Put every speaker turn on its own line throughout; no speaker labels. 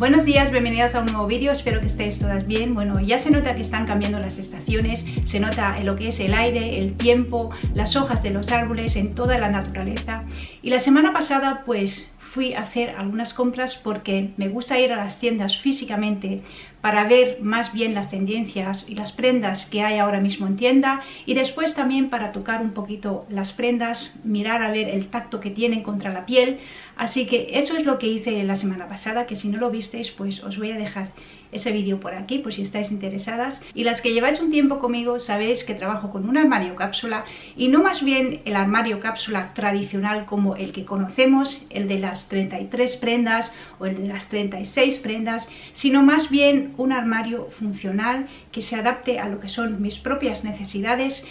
Buenos días, bienvenidas a un nuevo vídeo, espero que estéis todas bien. Bueno, ya se nota que están cambiando las estaciones, se nota en lo que es el aire, el tiempo, las hojas de los árboles, en toda la naturaleza. Y la semana pasada pues fui a hacer algunas compras porque me gusta ir a las tiendas físicamente para ver más bien las tendencias y las prendas que hay ahora mismo en tienda y después también para tocar un poquito las prendas, mirar a ver el tacto que tienen contra la piel. Así que eso es lo que hice la semana pasada, que si no lo visteis pues os voy a dejar ese vídeo por aquí, pues si estáis interesadas. Y las que lleváis un tiempo conmigo sabéis que trabajo con un armario cápsula y no más bien el armario cápsula tradicional como el que conocemos, el de las 33 prendas o el de las 36 prendas, sino más bien un armario funcional que se adapte a lo que son mis propias necesidades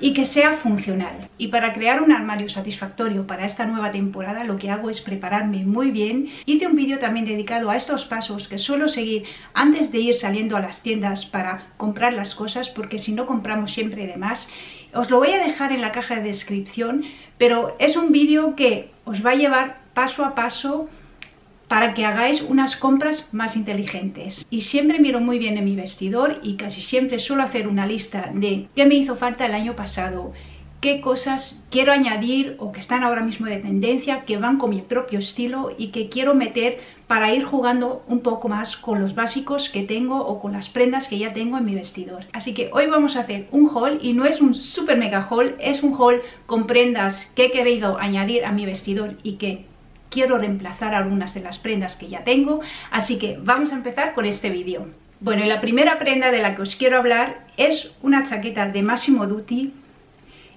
y que sea funcional. Y para crear un armario satisfactorio para esta nueva temporada lo que hago es prepararme muy bien. Hice un vídeo también dedicado a estos pasos que suelo seguir antes de ir saliendo a las tiendas para comprar las cosas porque si no compramos siempre de más. Os lo voy a dejar en la caja de descripción, pero es un vídeo que os va a llevar paso a paso para que hagáis unas compras más inteligentes. Y siempre miro muy bien en mi vestidor y casi siempre suelo hacer una lista de qué me hizo falta el año pasado, qué cosas quiero añadir o que están ahora mismo de tendencia, que van con mi propio estilo y que quiero meter para ir jugando un poco más con los básicos que tengo o con las prendas que ya tengo en mi vestidor. Así que hoy vamos a hacer un haul y no es un super mega haul, es un haul con prendas que he querido añadir a mi vestidor y que quiero reemplazar algunas de las prendas que ya tengo, así que vamos a empezar con este vídeo. Bueno, y la primera prenda de la que os quiero hablar es una chaqueta de Massimo Dutti.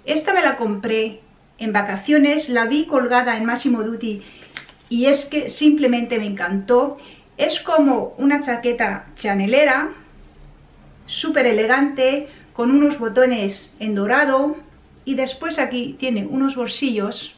Esta me la compré en vacaciones, la vi colgada en Massimo Dutti y es que simplemente me encantó. Es como una chaqueta chanelera, súper elegante, con unos botones en dorado y después aquí tiene unos bolsillos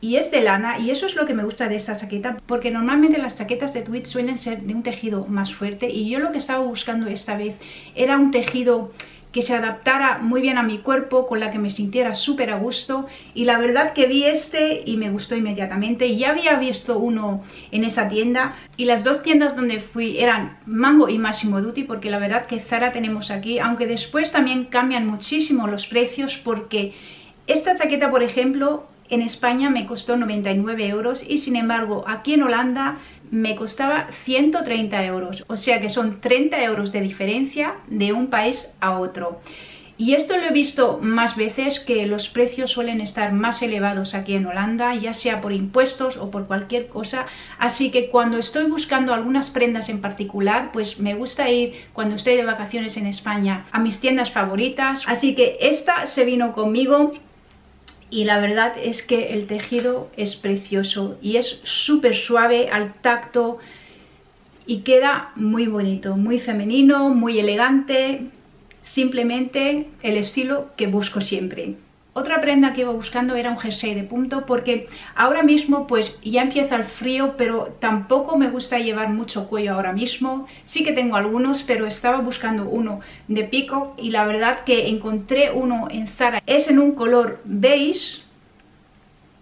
y es de lana y eso es lo que me gusta de esta chaqueta porque normalmente las chaquetas de tweed suelen ser de un tejido más fuerte y yo lo que estaba buscando esta vez era un tejido que se adaptara muy bien a mi cuerpo, con la que me sintiera súper a gusto y la verdad que vi este y me gustó inmediatamente. Ya había visto uno en esa tienda y las dos tiendas donde fui eran Mango y Massimo Dutti porque la verdad que Zara tenemos aquí, aunque después también cambian muchísimo los precios porque esta chaqueta por ejemplo en España me costó 99 euros y sin embargo aquí en Holanda me costaba 130 euros. O sea que son 30 euros de diferencia de un país a otro. Y esto lo he visto más veces que los precios suelen estar más elevados aquí en Holanda, ya sea por impuestos o por cualquier cosa. Así que cuando estoy buscando algunas prendas en particular, pues me gusta ir cuando estoy de vacaciones en España a mis tiendas favoritas. Así que esta se vino conmigo y la verdad es que el tejido es precioso y es súper suave al tacto y queda muy bonito, muy femenino, muy elegante, simplemente el estilo que busco siempre. Otra prenda que iba buscando era un jersey de punto porque ahora mismo pues ya empieza el frío pero tampoco me gusta llevar mucho cuello ahora mismo. Sí que tengo algunos pero estaba buscando uno de pico y la verdad que encontré uno en Zara. Es en un color beige,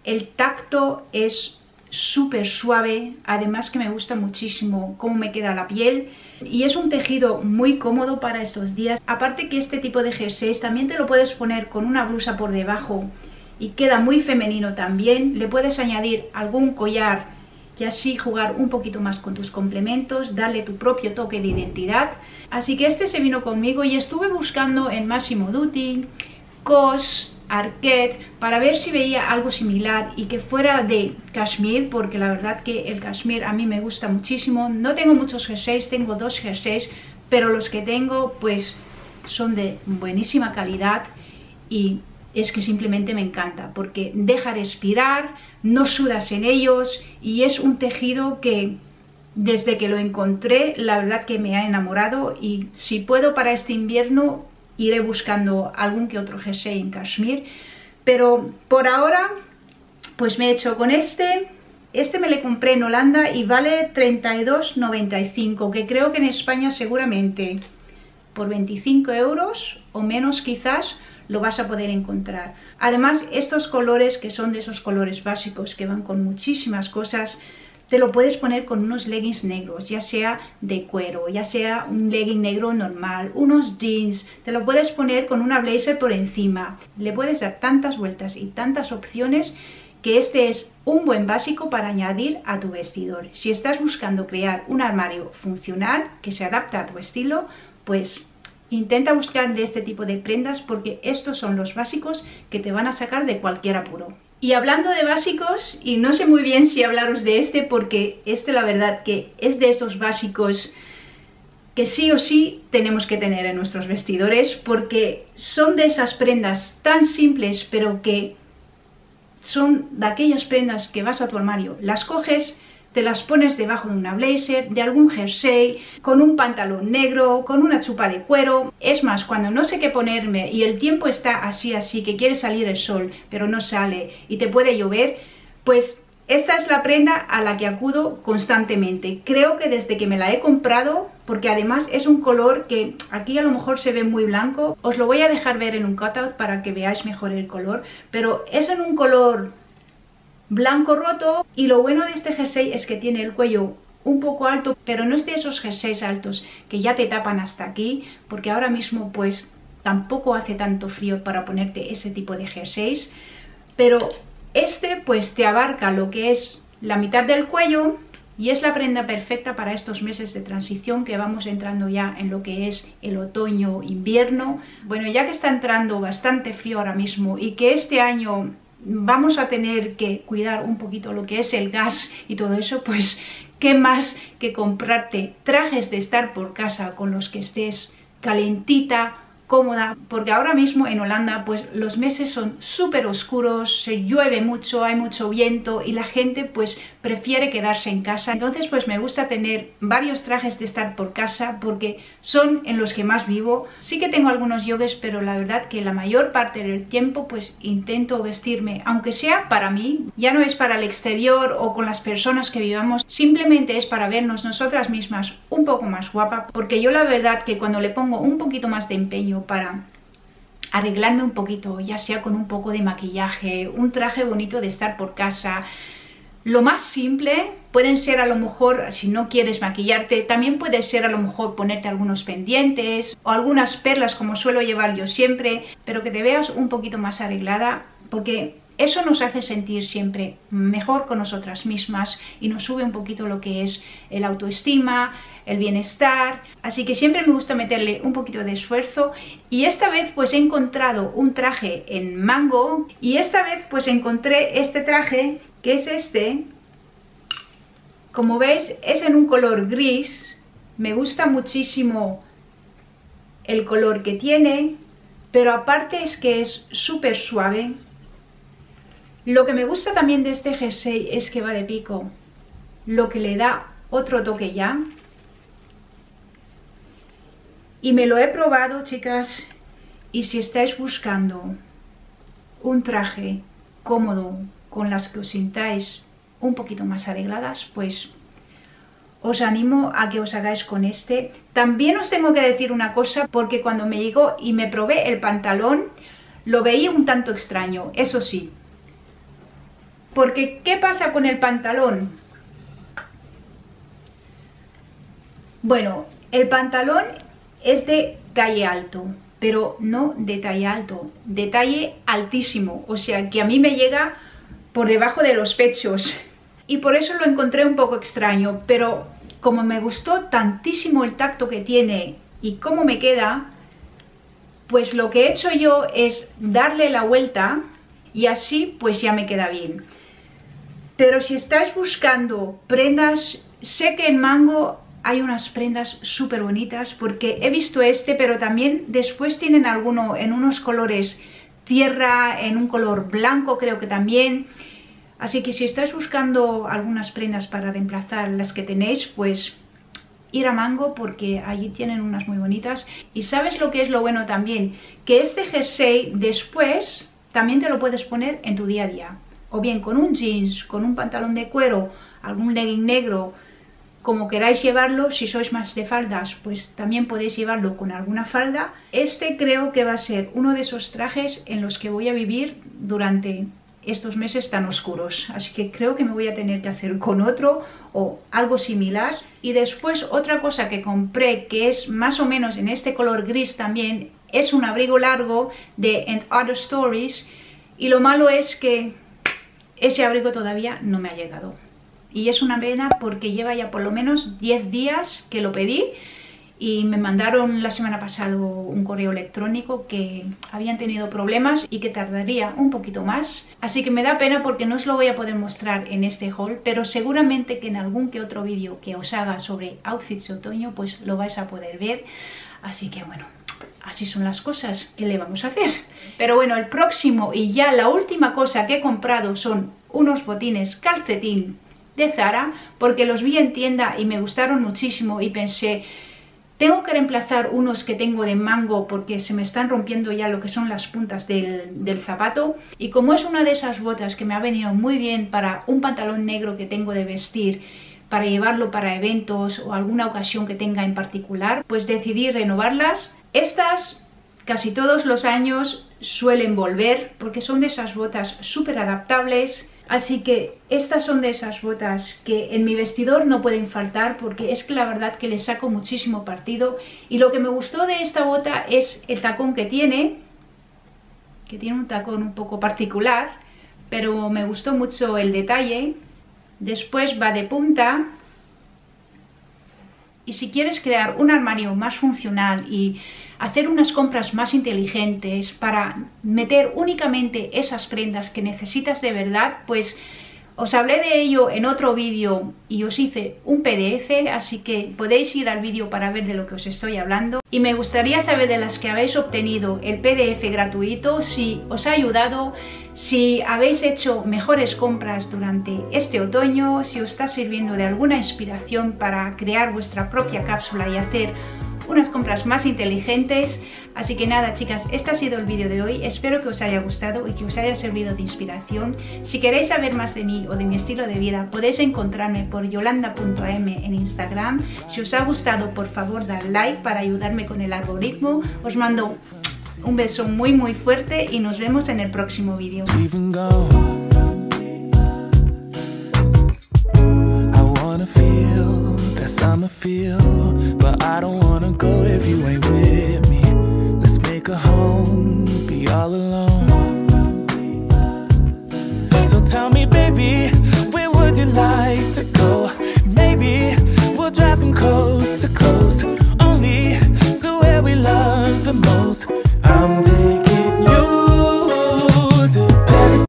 el tacto es súper suave, además que me gusta muchísimo cómo me queda la piel y es un tejido muy cómodo para estos días. Aparte que este tipo de jerseys también te lo puedes poner con una blusa por debajo y queda muy femenino también. Le puedes añadir algún collar y así jugar un poquito más con tus complementos, darle tu propio toque de identidad. Así que este se vino conmigo y estuve buscando en Massimo Dutti, COS, Arquette para ver si veía algo similar y que fuera de cashmere porque la verdad que el cashmere a mí me gusta muchísimo. No tengo muchos jerseys, tengo dos jerseys pero los que tengo pues son de buenísima calidad y es que simplemente me encanta porque deja respirar, no sudas en ellos y es un tejido que desde que lo encontré la verdad que me ha enamorado y si puedo para este invierno iré buscando algún que otro jersey en Kashmir pero por ahora pues me he hecho con este este me le compré en Holanda y vale 32,95 que creo que en España seguramente por 25 euros o menos quizás lo vas a poder encontrar. Además, estos colores que son de esos colores básicos que van con muchísimas cosas, te lo puedes poner con unos leggings negros, ya sea de cuero, ya sea un legging negro normal, unos jeans, te lo puedes poner con una blazer por encima. Le puedes dar tantas vueltas y tantas opciones que este es un buen básico para añadir a tu vestidor. Si estás buscando crear un armario funcional que se adapta a tu estilo, pues Intenta buscar de este tipo de prendas porque estos son los básicos que te van a sacar de cualquier apuro. Y hablando de básicos, y no sé muy bien si hablaros de este porque este la verdad que es de estos básicos que sí o sí tenemos que tener en nuestros vestidores porque son de esas prendas tan simples pero que son de aquellas prendas que vas a tu armario, las coges, te las pones debajo de una blazer, de algún jersey, con un pantalón negro, con una chupa de cuero. Es más, cuando no sé qué ponerme y el tiempo está así así, que quiere salir el sol, pero no sale y te puede llover, pues esta es la prenda a la que acudo constantemente. Creo que desde que me la he comprado, porque además es un color que aquí a lo mejor se ve muy blanco, os lo voy a dejar ver en un cutout para que veáis mejor el color, pero es en un color blanco roto y lo bueno de este jersey es que tiene el cuello un poco alto, pero no es de esos jerseys altos que ya te tapan hasta aquí, porque ahora mismo pues tampoco hace tanto frío para ponerte ese tipo de jerseys, pero este pues te abarca lo que es la mitad del cuello y es la prenda perfecta para estos meses de transición que vamos entrando ya en lo que es el otoño-invierno. Bueno, ya que está entrando bastante frío ahora mismo y que este año vamos a tener que cuidar un poquito lo que es el gas y todo eso, pues qué más que comprarte trajes de estar por casa con los que estés calentita, cómoda, porque ahora mismo en Holanda pues los meses son súper oscuros, se llueve mucho, hay mucho viento y la gente pues prefiere quedarse en casa. Entonces pues me gusta tener varios trajes de estar por casa porque son en los que más vivo. Sí que tengo algunos yogues, pero la verdad que la mayor parte del tiempo pues intento vestirme, aunque sea para mí, ya no es para el exterior o con las personas que vivamos, simplemente es para vernos nosotras mismas un poco más guapa, porque yo la verdad que cuando le pongo un poquito más de empeño para arreglarme un poquito, ya sea con un poco de maquillaje, un traje bonito de estar por casa. Lo más simple pueden ser a lo mejor, si no quieres maquillarte, también puede ser a lo mejor ponerte algunos pendientes o algunas perlas como suelo llevar yo siempre, pero que te veas un poquito más arreglada porque eso nos hace sentir siempre mejor con nosotras mismas y nos sube un poquito lo que es el autoestima, el bienestar, así que siempre me gusta meterle un poquito de esfuerzo. Y esta vez pues he encontrado un traje en mango. Y esta vez pues encontré este traje que es este, como veis es en un color gris, me gusta muchísimo el color que tiene, pero aparte es que es súper suave. Lo que me gusta también de este jersey es que va de pico, lo que le da otro toque ya. Y me lo he probado, chicas, y si estáis buscando un traje cómodo con las que os sintáis un poquito más arregladas, pues os animo a que os hagáis con este. También os tengo que decir una cosa, porque cuando me llegó y me probé el pantalón, lo veía un tanto extraño, eso sí. Porque, ¿qué pasa con el pantalón? Bueno, el pantalón es de talle alto, pero no de talle alto, de talle altísimo, o sea que a mí me llega por debajo de los pechos y por eso lo encontré un poco extraño, pero como me gustó tantísimo el tacto que tiene y cómo me queda, pues lo que he hecho yo es darle la vuelta y así pues ya me queda bien. Pero si estáis buscando prendas, sé que en mango hay unas prendas súper bonitas porque he visto este, pero también después tienen alguno en unos colores tierra, en un color blanco creo que también. Así que si estáis buscando algunas prendas para reemplazar las que tenéis, pues ir a Mango porque allí tienen unas muy bonitas. Y sabes lo que es lo bueno también, que este jersey después también te lo puedes poner en tu día a día. O bien con un jeans, con un pantalón de cuero, algún legging negro, como queráis llevarlo, si sois más de faldas, pues también podéis llevarlo con alguna falda. Este creo que va a ser uno de esos trajes en los que voy a vivir durante estos meses tan oscuros. Así que creo que me voy a tener que hacer con otro o algo similar. Y después otra cosa que compré que es más o menos en este color gris también, es un abrigo largo de And Other Stories. Y lo malo es que ese abrigo todavía no me ha llegado. Y es una pena porque lleva ya por lo menos 10 días que lo pedí y me mandaron la semana pasada un correo electrónico que habían tenido problemas y que tardaría un poquito más. Así que me da pena porque no os lo voy a poder mostrar en este haul, pero seguramente que en algún que otro vídeo que os haga sobre outfits de otoño pues lo vais a poder ver. Así que bueno, así son las cosas, ¿qué le vamos a hacer? Pero bueno, el próximo y ya la última cosa que he comprado son unos botines calcetín de Zara porque los vi en tienda y me gustaron muchísimo y pensé tengo que reemplazar unos que tengo de mango porque se me están rompiendo ya lo que son las puntas del, zapato. Y como es una de esas botas que me ha venido muy bien para un pantalón negro que tengo de vestir, para llevarlo para eventos o alguna ocasión que tenga en particular, pues decidí renovarlas. Estas casi todos los años suelen volver porque son de esas botas súper adaptables, Así que estas son de esas botas que en mi vestidor no pueden faltar porque es que la verdad que le saco muchísimo partido. Y lo que me gustó de esta bota es el tacón que tiene, que tiene un tacón un poco particular, pero me gustó mucho el detalle. Después va de punta. Y si quieres crear un armario más funcional y hacer unas compras más inteligentes para meter únicamente esas prendas que necesitas de verdad, pues os hablé de ello en otro vídeo y os hice un PDF, así que podéis ir al vídeo para ver de lo que os estoy hablando. Y me gustaría saber de las que habéis obtenido el PDF gratuito, si os ha ayudado, si habéis hecho mejores compras durante este otoño, si os está sirviendo de alguna inspiración para crear vuestra propia cápsula y hacer unas compras más inteligentes. Así que nada chicas, este ha sido el vídeo de hoy, espero que os haya gustado y que os haya servido de inspiración. Si queréis saber más de mí o de mi estilo de vida, podéis encontrarme por yolanda.am en Instagram. Si os ha gustado, por favor, dar like para ayudarme con el algoritmo. Os mando un beso muy muy fuerte y nos vemos en el próximo vídeo. home, be all alone. So tell me, baby, where would you like to go? Maybe we'll drive from coast to coast, only to where we love the most. I'm